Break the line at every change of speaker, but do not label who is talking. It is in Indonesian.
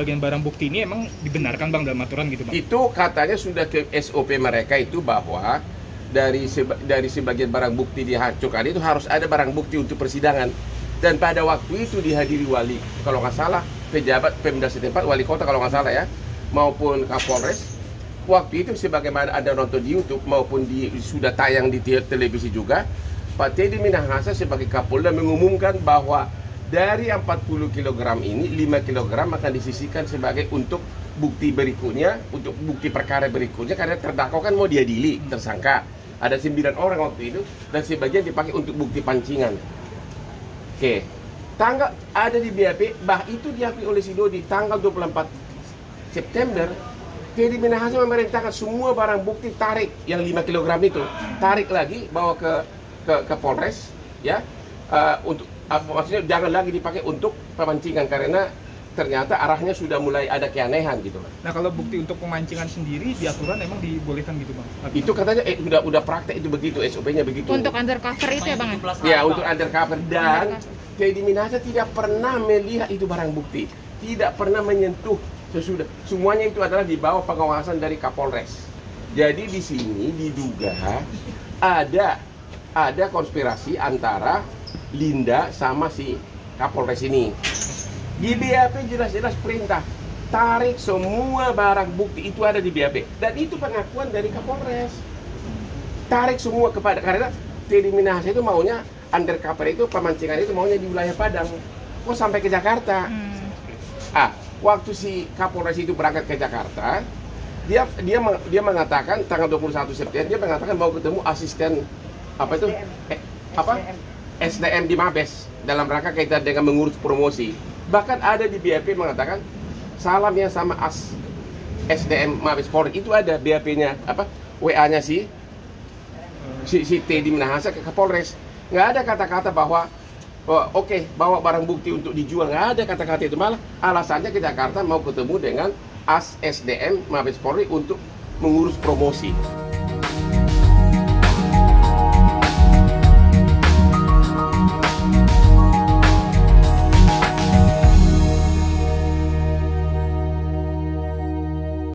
bagian barang bukti ini emang dibenarkan bang dalam aturan gitu bang?
Itu katanya sudah ke SOP mereka itu bahwa dari seba, dari sebagian barang bukti dihancurkan itu harus ada barang bukti untuk persidangan. Dan pada waktu itu dihadiri wali, kalau nggak salah pejabat Pemda setempat, wali kota kalau nggak salah ya, maupun Kapolres. Waktu itu sebagaimana ada nonton di YouTube maupun di sudah tayang di televisi juga, Pak Teddy Minahasa sebagai Kapolda mengumumkan bahwa dari 40 kg ini 5 kg akan disisikan sebagai untuk bukti berikutnya untuk bukti perkara berikutnya karena terdakwa kan mau diadili tersangka. Ada 9 orang waktu itu dan sebagian dipakai untuk bukti pancingan. Oke. Tanggal ada di BAP bah itu diakui oleh si Dodi. Tanggal 24 September Teddy Minahasa memerintahkan semua barang bukti tarik yang 5 kg itu. Tarik lagi bawa ke ke, ke Polres ya. Uh, untuk maksudnya jangan lagi dipakai untuk pemancingan karena ternyata arahnya sudah mulai ada keanehan gitu
Nah kalau bukti untuk pemancingan sendiri di aturan emang dibolehkan gitu bang?
Itu katanya eh, udah udah praktek itu begitu SOP-nya begitu.
Untuk undercover itu ya bang?
Ya untuk undercover dan Teddy Minasa tidak pernah melihat itu barang bukti, tidak pernah menyentuh sesudah semuanya itu adalah di bawah pengawasan dari Kapolres. Jadi di sini diduga ada ada konspirasi antara Linda sama si Kapolres ini. Di BAP jelas-jelas perintah tarik semua barang bukti itu ada di BAP dan itu pengakuan dari Kapolres. Tarik semua kepada karena Teddy Minahasa itu maunya undercover itu pemancingan itu maunya di wilayah Padang. Kok sampai ke Jakarta? Hmm. Ah, waktu si Kapolres itu berangkat ke Jakarta, dia dia dia mengatakan tanggal 21 September dia mengatakan mau ketemu asisten apa itu eh, apa SDM di Mabes dalam rangka kaitan dengan mengurus promosi. Bahkan ada di BAP mengatakan salamnya sama as SDM Mabes Polri itu ada BAP-nya apa WA-nya si si, si Teddy Minahasa ke Kapolres. Nggak ada kata-kata bahwa oh, oke okay, bawa barang bukti untuk dijual nggak ada kata-kata itu malah alasannya ke Jakarta mau ketemu dengan as SDM Mabes Polri untuk mengurus promosi.